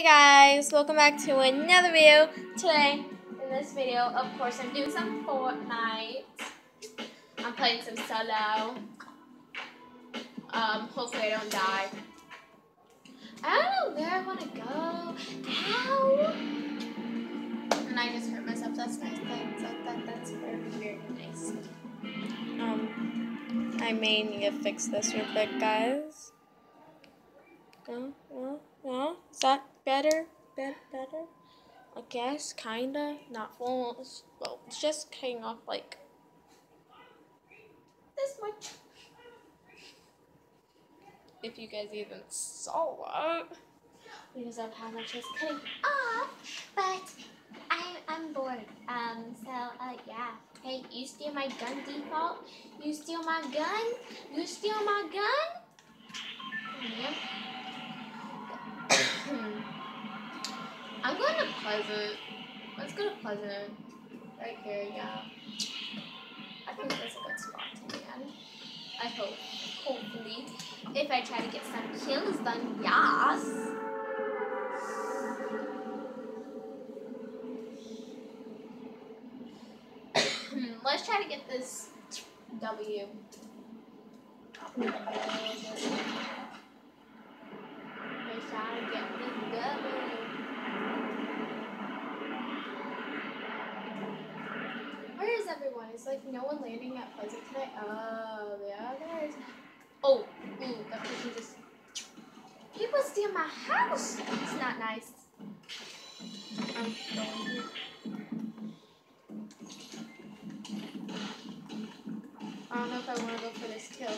Hey guys, welcome back to another video. Today, in this video, of course, I'm doing some Fortnite. I'm playing some solo. Um, hopefully I don't die. I don't know where I want to go. How? And I just hurt myself. That's nice. That, that, that, that's very, very nice. Um, I may need to fix this real quick, guys. Well, well, well, is that better? Better, better? I guess, kinda. Not full. Well, it's just cutting off like this much. If you guys even saw that. Because of how much it's cutting off. But I'm, I'm bored. Um, so, uh, yeah. Hey, you steal my gun default? You steal my gun? You steal my gun? Yep. I'm going to Pleasant. Let's go to Pleasant. Right here, yeah. I think that's a good spot to be in. I hope. Hopefully. If I try to get some kills, then yes. Let's try to get this W. Is like no one landing at Pleasant today? Oh, yeah, there is. Oh, ooh, that person just. People steal my house. It's not nice. I'm going here. I don't know if I want to go for this kill.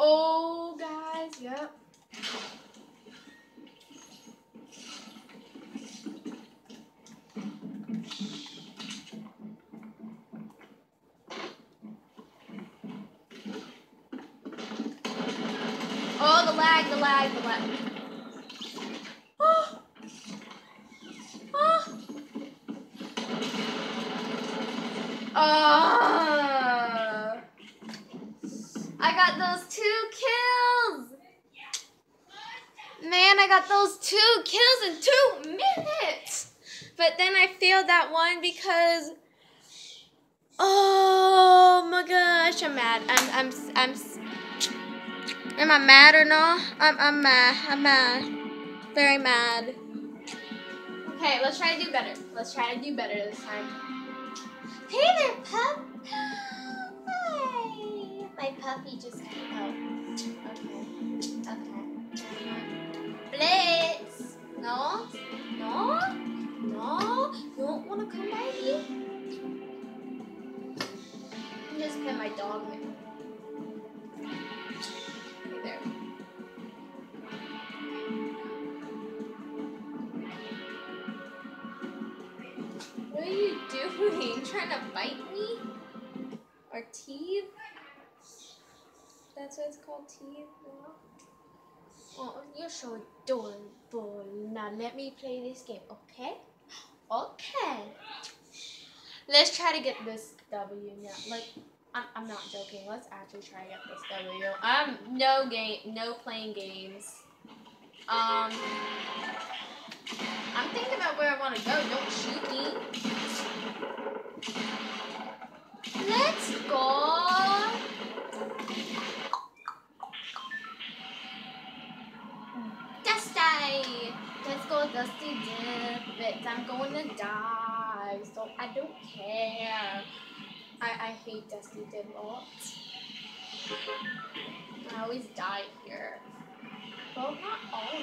Oh, guys, yep. Oh, the lag, the lag, the lag. Oh. Oh. Oh. I got those two kills. Those two kills in two minutes. But then I failed that one because. Oh my gosh, I'm mad. I'm I'm I'm. Am I mad or no? I'm I'm mad. I'm mad. Very mad. Okay, let's try to do better. Let's try to do better this time. Hey there, pup. Hi. My puppy just came out. Okay. Blitz. No. No. No. You don't want to come by here? I'm just put my dog in. There. What are you doing? Trying to bite me? Or teeth? That's what it's called, teeth? No? Oh, you're so adorable. Now let me play this game, okay? Okay. Let's try to get this W now. Like, I'm, I'm not joking. Let's actually try to get this W. I'm no game, no playing games. Um, I'm thinking about where I want to go. Don't shoot me. Let's go. Dusty Dip. I'm going to die, so I don't care. I, I hate Dusty Dip lots. I always die here. Well, not all.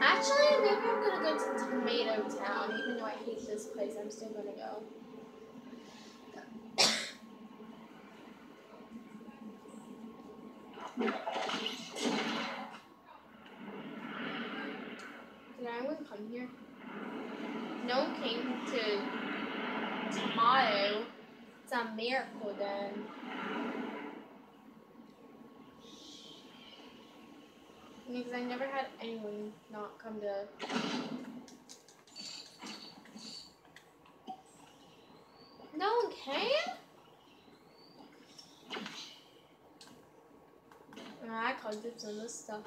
Actually, maybe I'm gonna go to Tomato Town. Even though I hate this place, I'm still gonna go. anyone come here? No one came to Tomato. It's a miracle then. Because I never had anyone not come to. No one came? I called dibs on this stuff.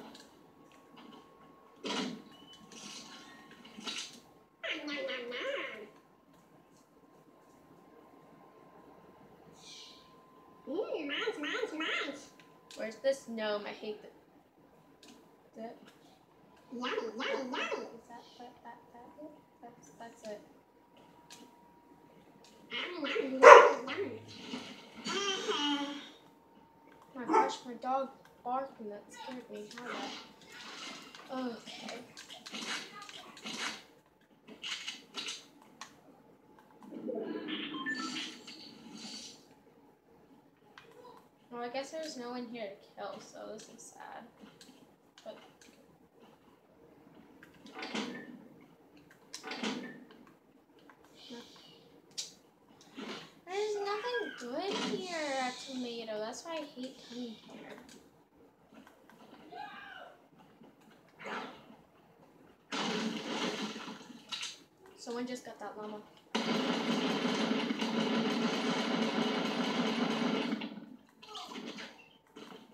Gnome? I hate the. That, Yummy, yummy, yummy. is that, that, that, that it? That's, that's it. Yummy, yummy, yummy, yummy. My gosh, my dog barked and that scared me. How that? Okay. I guess there's no one here to kill, so this is sad. But there's nothing good here at Tomato. That's why I hate coming here. Someone just got that llama.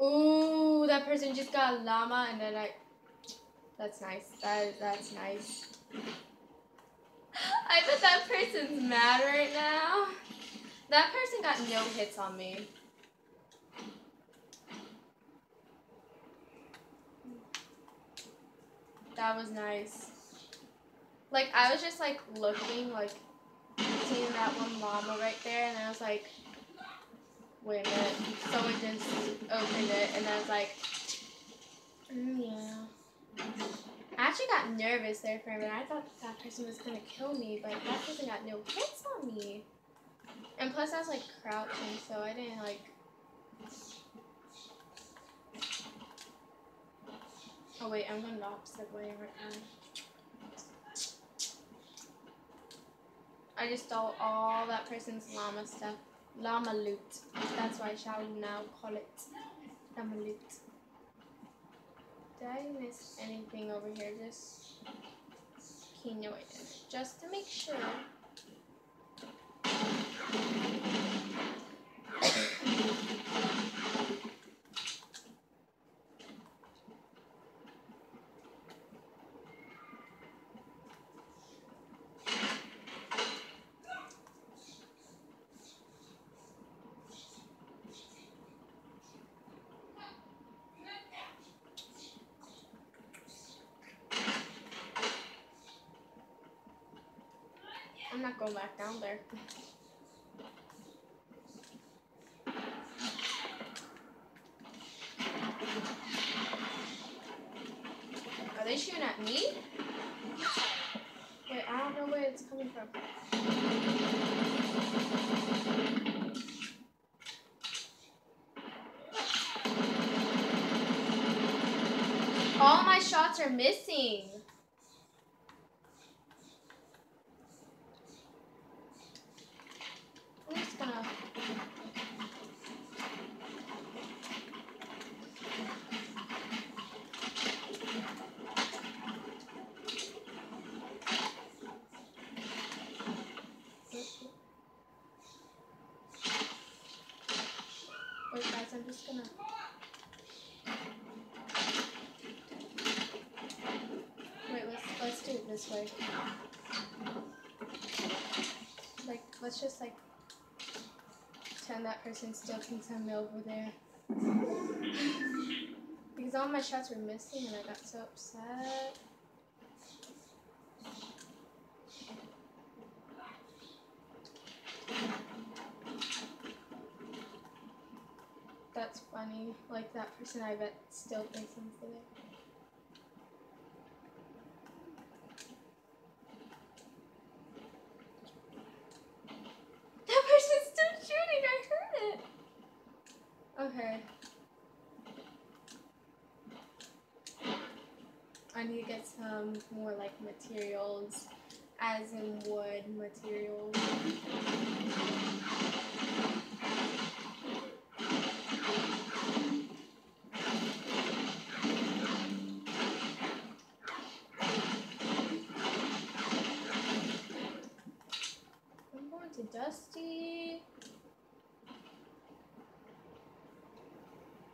Ooh, that person just got a llama, and then I. That's nice. That that's nice. I bet that person's mad right now. That person got no hits on me. That was nice. Like I was just like looking, like seeing that one llama right there, and I was like, wait a minute. Someone just opened it, and I was like, mm, yeah. I actually got nervous there for a minute. I thought that person was gonna kill me, but that person got no hits on me. And plus, I was like crouching, so I didn't like. Oh wait, I'm going the opposite way right now. I just stole all that person's llama stuff. Llama loot. That's why I shall now call it llama loot. Did I miss anything over here? Just no, Just to make sure. Not going back down there. Are they shooting at me? Wait, I don't know where it's coming from. All my shots are missing. I'm just gonna. Wait, I'm just gonna. Wait, let's let's do it this way. Like, let's just like pretend that person still thinks I'm over there. because all my shots were missing and I got so upset. That's funny. Like that person I bet still thinks I'm there. That person's still shooting. I heard it. Okay. I need to get some more like materials, as in wood materials. To Dusty.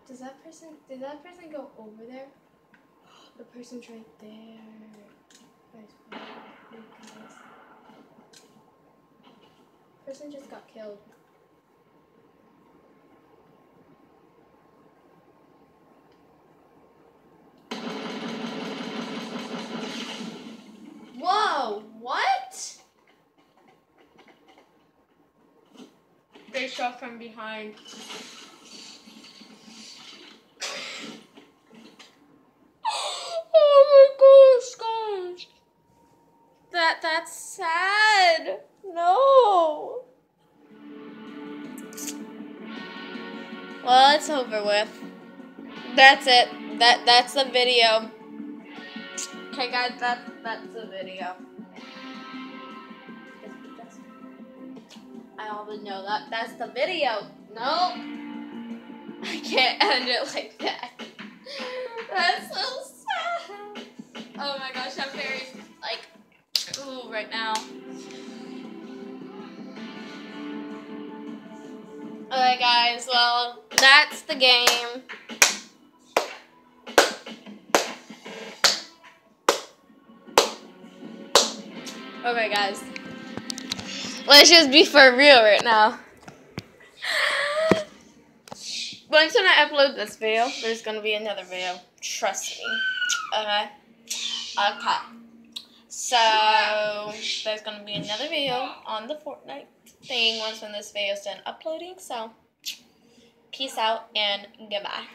Does that person did that person go over there? The person's right there. Person just got killed. Whoa, what? They shot from behind. oh my gosh, gosh. That that's sad. No. Well, it's over with. That's it. That that's the video. Okay, guys, that that's the video. I already know that. That's the video. No. I can't end it like that. That's so sad. Oh my gosh, I'm very like ooh right now. Alright guys, well that's the game. Okay guys. Let's just be for real right now. Once when I upload this video, there's gonna be another video. Trust me. Okay. Okay. So there's gonna be another video on the Fortnite thing once when this video is done uploading. So peace out and goodbye.